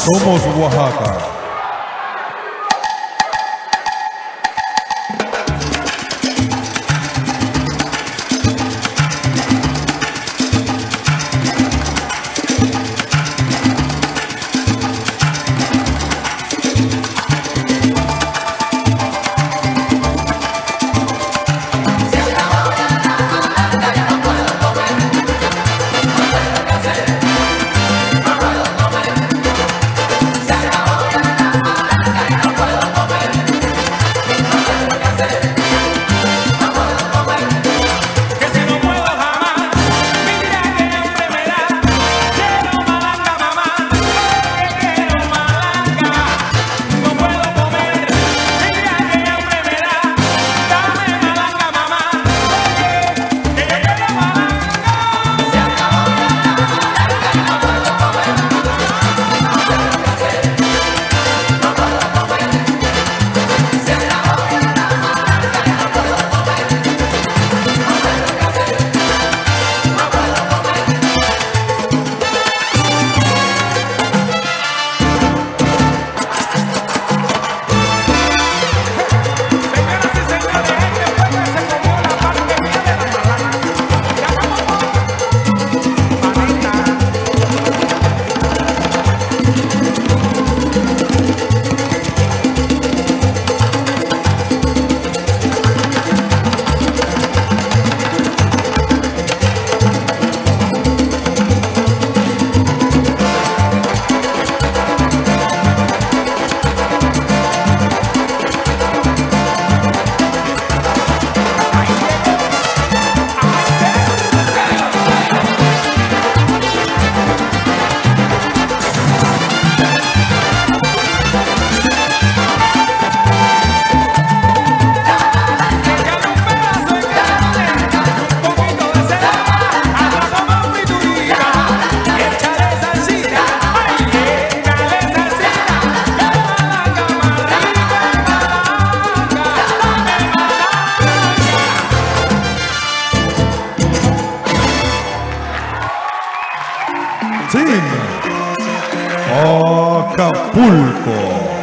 Somos Oaxaca. Team Acapulco.